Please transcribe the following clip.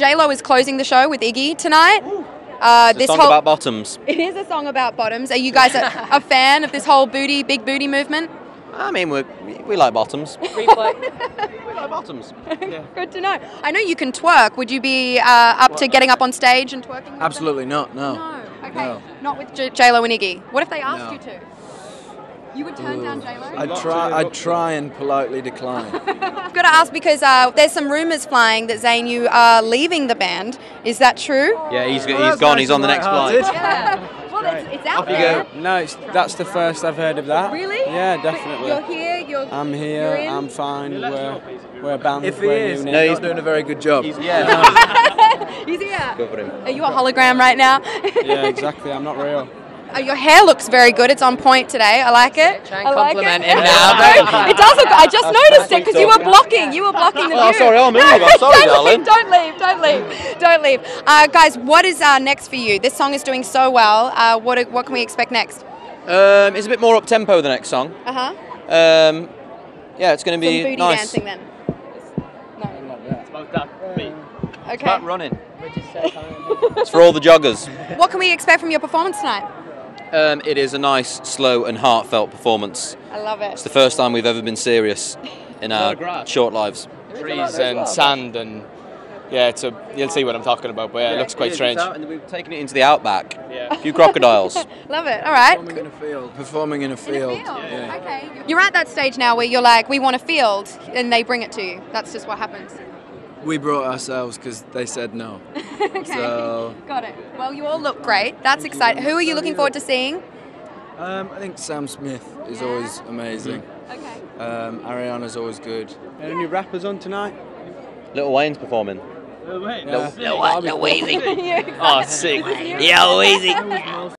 J Lo is closing the show with Iggy tonight. Uh, It's a this song whole about bottoms. it is a song about bottoms. Are you guys a, a fan of this whole booty, big booty movement? I mean, we we like bottoms. we like bottoms. Good to know. I know you can twerk. Would you be uh, up to getting up on stage and twerking? with them? Absolutely not. No. No. Okay. No. Not with J- J Lo and Iggy. What if they asked No. you to? You would turn down J Lo. I'd try. I'd try and politely decline. I've got to ask because uh, there's some rumors flying that Zayn you are leaving the band. Is that true? Yeah, he's Well, he's that's gone. He's on the next flight. Yeah. well, it's, it's out you there. No, it's, that's the first I've heard of that. Really? Yeah, But definitely. You're here. You're. I'm you're here. I'm fine. We're, we're a band. If he we're is, no, he's doing a very good job. Yeah. He's here. Go for him. Are you a hologram right now? Yeah, exactly. I'm not real. Uh, your hair looks very good. It's on point today. I like it. Try and I like it. him now. it does look. I just noticed it because you were blocking. You were blocking the view. Oh, sorry, I'll move. I'm sorry, don't darling. Leave, don't leave. Don't leave. Don't leave. Uh, guys, what is uh, next for you? This song is doing so well. Uh, what what can we expect next? Um, it's a bit more up tempo the next song. Uh huh. Um, yeah, it's going to Some be booty nice. dancing then. No. Okay. About running. it's for all the joggers. What can we expect from your performance tonight? Um, it is a nice, slow, and heartfelt performance. I love it. It's the first time we've ever been serious in our short lives. trees and sand and yeah, it's a you'll see what I'm talking about. But yeah, it looks quite strange. And we've taken it into the outback. Yeah. A few crocodiles. Love it. All right. Performing in a field. Performing in a In a field. field. Yeah. Okay. You're at that stage now where you're like, we want a field, and they bring it to you. That's just what happens. We brought ourselves because they said no. okay. So Got it. Well, you all look great. That's exciting. Who are you looking forward to seeing? um, I think Sam Smith is always amazing. Okay. Um, Ariana's always good. Any rappers on tonight? Lil Wayne's performing. Yeah. No, what? No, easy. yeah. Oh, sick. Yeah, easy.